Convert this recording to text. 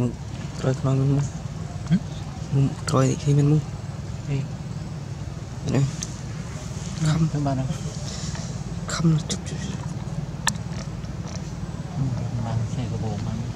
មុខត្រូវខ្នងមានមុខមុខត្រូវនេះគេមានមុខអេនេះខំទៅបានខំជប់ជប់បានគេកបោបាន